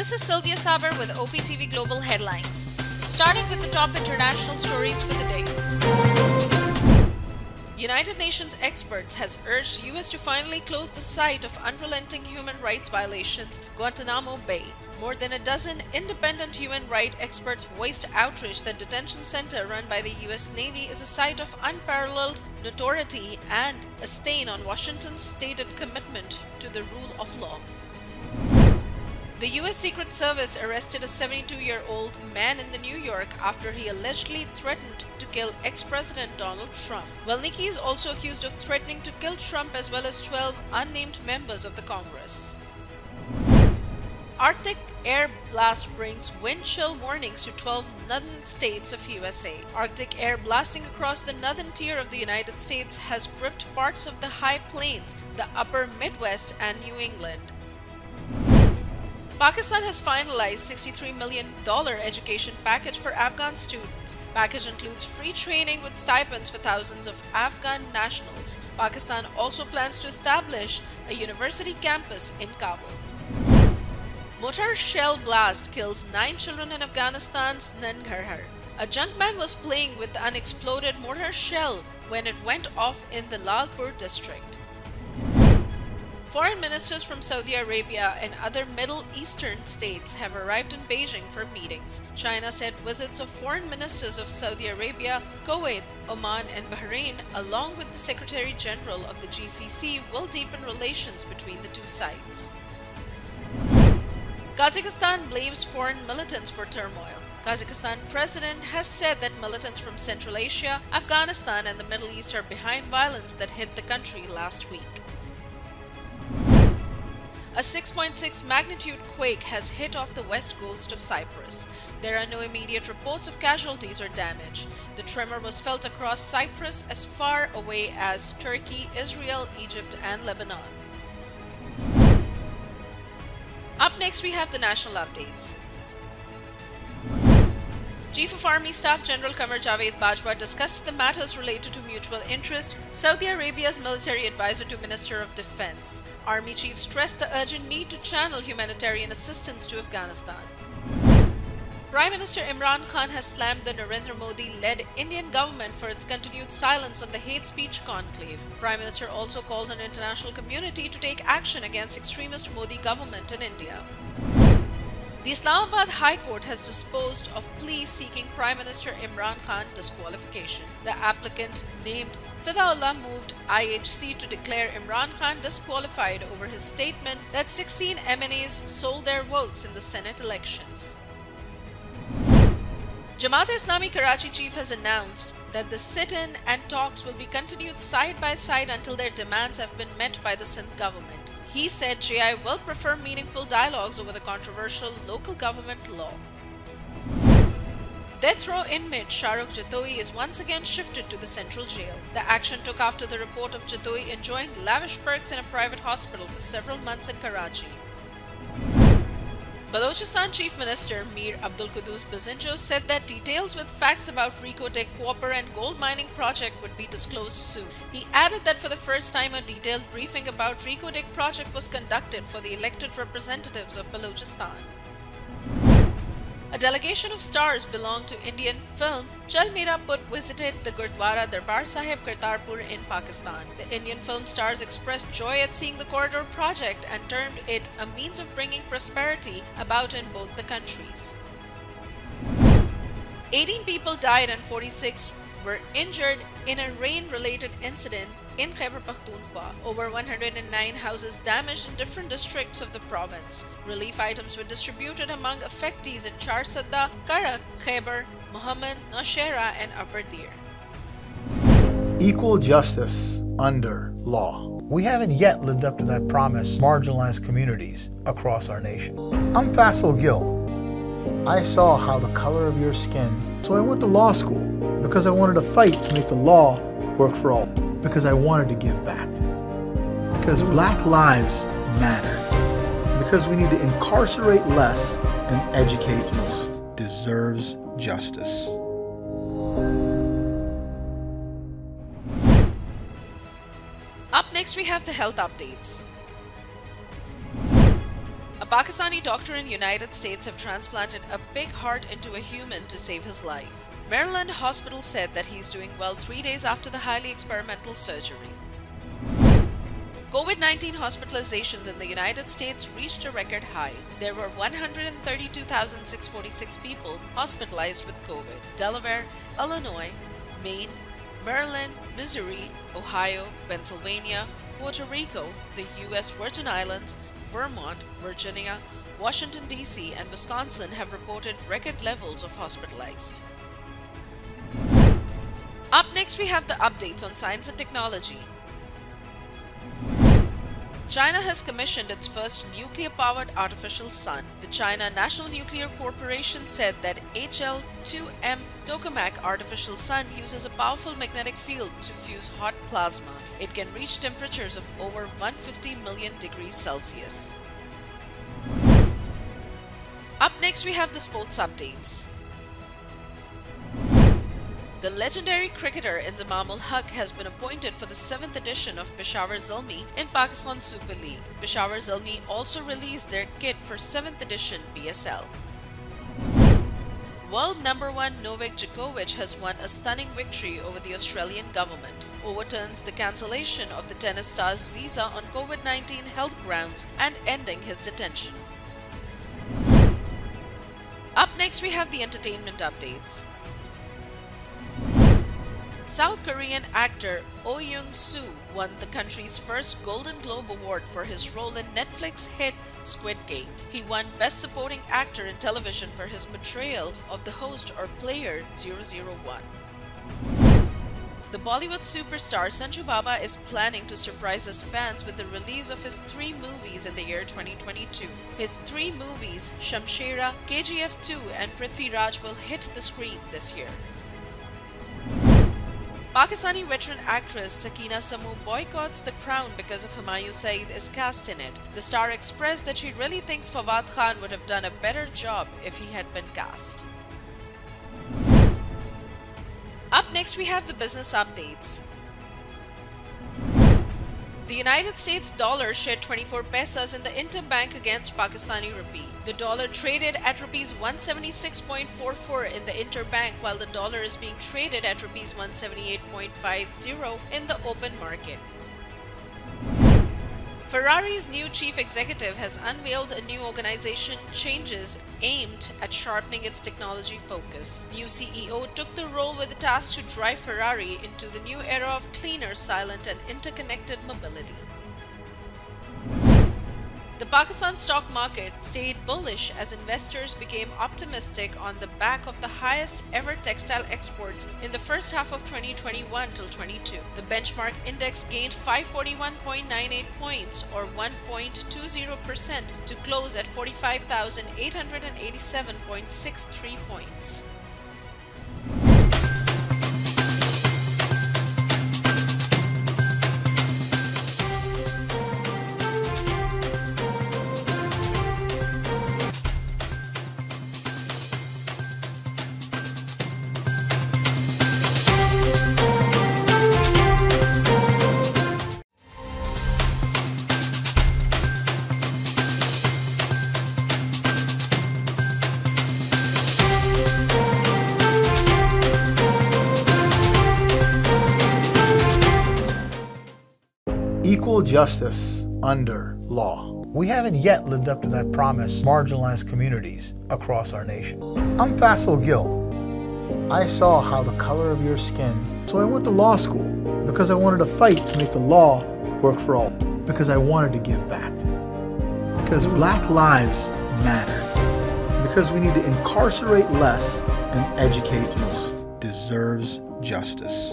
This is Sylvia Saber with OPTV Global Headlines. Starting with the top international stories for the day. United Nations experts has urged US to finally close the site of unrelenting human rights violations, Guantanamo Bay. More than a dozen independent human rights experts voiced outrage that detention center run by the US Navy is a site of unparalleled notoriety and a stain on Washington's stated commitment to the rule of law. The US Secret Service arrested a 72 year old man in the New York after he allegedly threatened to kill ex President Donald Trump. Welnicki is also accused of threatening to kill Trump as well as 12 unnamed members of the Congress. Arctic air blast brings wind chill warnings to 12 northern states of USA. Arctic air blasting across the northern tier of the United States has gripped parts of the high plains, the upper Midwest, and New England. Pakistan has finalized $63 million education package for Afghan students. Package includes free training with stipends for thousands of Afghan nationals. Pakistan also plans to establish a university campus in Kabul. Mortar shell blast kills nine children in Afghanistan's Nangarhar. A junkman was playing with the unexploded mortar shell when it went off in the Lalpur district. Foreign ministers from Saudi Arabia and other Middle Eastern states have arrived in Beijing for meetings. China said visits of foreign ministers of Saudi Arabia, Kuwait, Oman, and Bahrain, along with the Secretary General of the GCC, will deepen relations between the two sides. Kazakhstan blames foreign militants for turmoil. Kazakhstan president has said that militants from Central Asia, Afghanistan, and the Middle East are behind violence that hit the country last week. A 6.6 magnitude quake has hit off the west coast of Cyprus. There are no immediate reports of casualties or damage. The tremor was felt across Cyprus as far away as Turkey, Israel, Egypt, and Lebanon. Up next, we have the national updates. Chief of Army Staff General Qamar Javed Bajwa discussed the matters related to mutual interest, Saudi Arabia's military advisor to Minister of Defense. Army Chief stressed the urgent need to channel humanitarian assistance to Afghanistan. Prime Minister Imran Khan has slammed the Narendra Modi-led Indian government for its continued silence on the hate speech conclave. Prime Minister also called on international community to take action against extremist Modi government in India. The Islamabad High Court has disposed of pleas seeking Prime Minister Imran Khan disqualification. The applicant named Fidaullah moved IHC to declare Imran Khan disqualified over his statement that 16 MNAs sold their votes in the Senate elections. Jamaat Islami Karachi chief has announced that the sit-in and talks will be continued side by side until their demands have been met by the Sindh government. He said JI will prefer meaningful dialogues over the controversial local government law. Death row inmate Shahrukh Jatoi is once again shifted to the central jail. The action took after the report of Jatoi enjoying lavish perks in a private hospital for several months in Karachi. Balochistan Chief Minister Mir Abdul Qudus Bizenjo said that details with facts about Reko-Diq copper and gold mining project would be disclosed soon. He added that for the first time a detailed briefing about Reko-Diq project was conducted for the elected representatives of Balochistan. A delegation of stars belonging to Indian film Chal Mera Put visited the Gurdwara Darbar Sahib Kartarpur in Pakistan. The Indian film stars expressed joy at seeing the corridor project and termed it a means of bringing prosperity about in both the countries. 18 people died and 46 were injured in a rain-related incident in Khyber Pakhtunkhwa. Over 109 houses damaged in different districts of the province. Relief items were distributed among affectees in Charsadda, Karak, Khyber, Mohmand, Naushera, and Upper Dir. Equal justice under law. We haven't yet lived up to that promise, marginalized communities across our nation. I'm Faisal Gill. I saw how the color of your skin, so I went to law school because I wanted to fight to make the law work for all, because I wanted to give back, because black lives matter, because we need to incarcerate less and educate more, deserves justice. Up next, we have the health updates. A Pakistani doctor in the United States have transplanted a pig heart into a human to save his life. Maryland Hospital said that he's doing well three days after the highly experimental surgery. COVID 19 hospitalizations in the United States reached a record high. There were 132,646 people hospitalized with COVID. Delaware, Illinois, Maine, Maryland, Missouri, Ohio, Pennsylvania, Puerto Rico, the U.S. Virgin Islands, Vermont, Virginia, Washington, D.C., and Wisconsin have reported record levels of hospitalized. Next, we have the updates on science and technology. China has commissioned its first nuclear powered artificial sun. The China National Nuclear Corporation said that HL2M tokamak artificial sun uses a powerful magnetic field to fuse hot plasma. It can reach temperatures of over 150 million degrees Celsius. Up next, we have the sports updates. The legendary cricketer Inzamam ul Haq has been appointed for the 7th edition of Peshawar Zalmi in Pakistan Super League. Peshawar Zalmi also released their kit for 7th edition PSL. World number 1 Novak Djokovic has won a stunning victory over the Australian government, overturns the cancellation of the tennis star's visa on COVID-19 health grounds and ending his detention. Up next we have the entertainment updates. South Korean actor Oh Young-soo won the country's first Golden Globe Award for his role in Netflix hit Squid Game. He won Best Supporting Actor in Television for his portrayal of the host or player 001. The Bollywood superstar Sanju Baba is planning to surprise his fans with the release of his three movies in the year 2022. His three movies, Shamshera, KGF 2 and Prithvi Raj will hit the screen this year. Pakistani veteran actress Sakina Samoo boycotts The Crown because of Humayun Saeed is cast in it. The star expressed that she really thinks Fawad Khan would have done a better job if he had been cast. Up next, we have the business updates. The United States dollar shed 24 paisas in the interbank against Pakistani rupee. The dollar traded at rupees 176.44 in the interbank while the dollar is being traded at rupees 178.50 in the open market. Ferrari's new chief executive has unveiled a new organization changes aimed at sharpening its technology focus. New CEO took the role with the task to drive Ferrari into the new era of cleaner, silent and interconnected mobility. Pakistan stock market stayed bullish as investors became optimistic on the back of the highest ever textile exports in the first half of 2021 till 22. The benchmark index gained 541.98 points or 1.20% to close at 45,887.63 points. Equal justice under law. We haven't yet lived up to that promise marginalized communities across our nation. I'm Faisal Gill. I saw how the color of your skin, so I went to law school because I wanted to fight to make the law work for all, because I wanted to give back, because black lives matter, because we need to incarcerate less and educate more deserves justice.